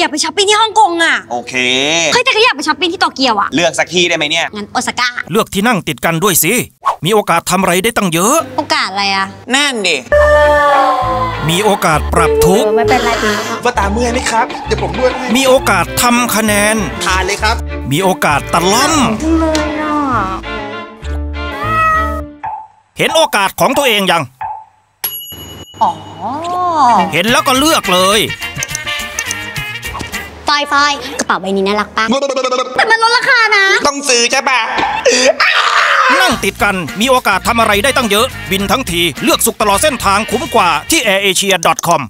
อยากไปช้อปปิ้งที่ฮ่องกงอะโอเคเฮ้ยแต่ก็อยากไปช้อปปิ้งที่โตเกียวอะเลือกสักที่ได้ไหมเนี่ยงั้นโอซาก้าเลือกที่นั่งติดกันด้วยสิมีโอกาสทำอะไรได้ตั้งเยอะ โอกาสอะไรอะนั่นดิมีโอกาสปรับทุกข์ไม่เป็นไรนะว่าตาเมื่อยไหมครับเดี๋ยวผมนวดให้มีโอกาสทำคะแนนทานเลยครับ มีโอกาสตะล่อมเลยอะเห็นโอกาสของตัวเองยังอ๋อเห็นแล้วก็เลือกเลย ฟอยฟอยกระเป๋าใบนี้น่ารักปะแต่มันลดราคานะ ต้องซื้อใช่ปะนั่งติดกันมีโอกาสทำอะไรได้ตั้งเยอะ บินทั้งทีเลือกสุขตลอดเส้นทางคุ้มกว่าที่ airasia.com